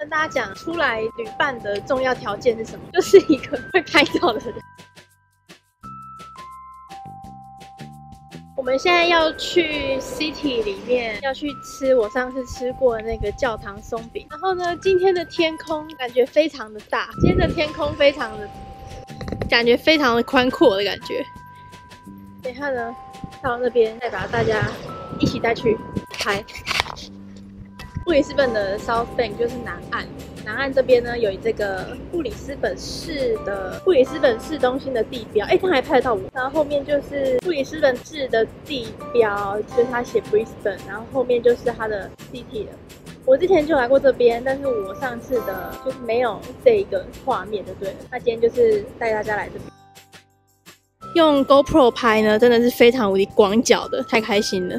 跟大家讲，出来旅伴的重要条件是什么？就是一个会拍照的人。我们现在要去 City 里面，要去吃我上次吃过的那个教堂松饼。然后呢，今天的天空感觉非常的大，今天的天空非常的，感觉非常的宽阔的感觉。等一下呢，到那边再把大家一起带去拍。布里斯本的 South Bank 就是南岸，南岸这边呢有这个布里斯本市的布里斯本市中心的地标，哎，他还拍得到我。然后后面就是布里斯本市的地标，就是他写 Brisbane，然后后面就是它的 City 了。我之前就来过这边，但是我上次的就是没有这一个画面就对了。那今天就是带大家来这边，用 GoPro 拍呢，真的是非常无敌广角的，太开心了。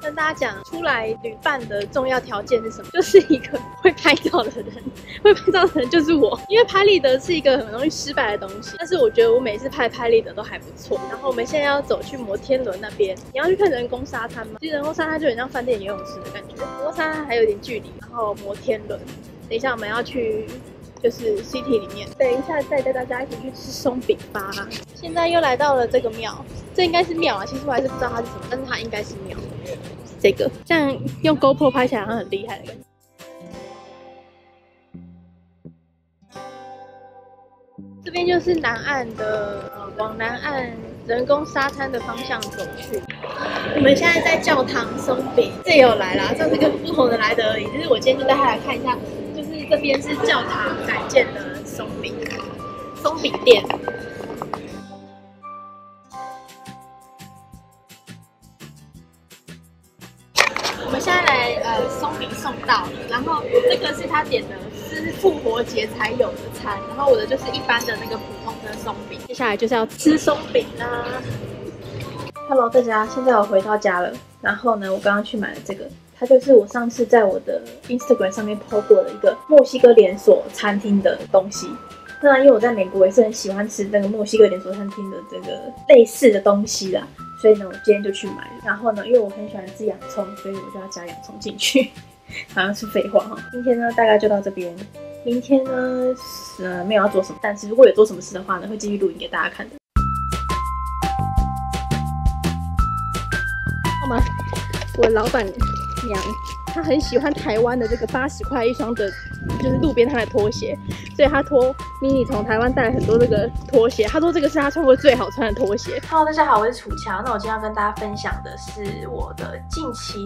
跟大家讲，出来旅伴的重要条件是什么？就是一个会拍照的人。会拍照的人就是我，因为拍立得是一个很容易失败的东西。但是我觉得我每次拍拍立得都还不错。然后我们现在要走去摩天轮那边，你要去看人工沙滩吗？其实人工沙滩就很像饭店游泳池的感觉，人工沙滩还有点距离。然后摩天轮，等一下我们要去就是 city 里面，等一下再带大家一起去吃松饼吧。现在又来到了这个庙，这应该是庙啊，其实我还是不知道它是什么，但是它应该是庙。这个这样用 GoPro 拍起来好像很厉害的感觉。这边就是南岸的，往南岸人工沙滩的方向走去。我们现在在教堂松饼，这有来啦，上次跟不同的来的而已。就是我今天就带他来看一下，就是这边是教堂改建的松饼，松饼店。呃松饼送到了，然后这个是他点的是复活节才有的餐，然后我的就是一般的那个普通的松饼。接下来就是要吃松饼啦。Hello，大家，现在我回到家了，然后呢，我刚刚去买了这个，它就是我上次在我的 Instagram 上面 po 过的一个墨西哥连锁餐厅的东西。那因为我在美国也是很喜欢吃那个墨西哥连锁餐厅的这个类似的东西啦。所以呢，我今天就去买。然后呢，因为我很喜欢吃洋葱，所以我就要加洋葱进去。好像是废话哈。今天呢，大概就到这边。明天呢，呃，没有要做什么，但是如果有做什么事的话呢，会继续录影给大家看的。好吗？我老板娘。他很喜欢台湾的这个八十块一双的，就是路边摊的拖鞋，所以他托 mini 从台湾带了很多这个拖鞋。他说这个是他穿过最好穿的拖鞋。Hello，大家好，我是楚乔。那我今天要跟大家分享的是我的近期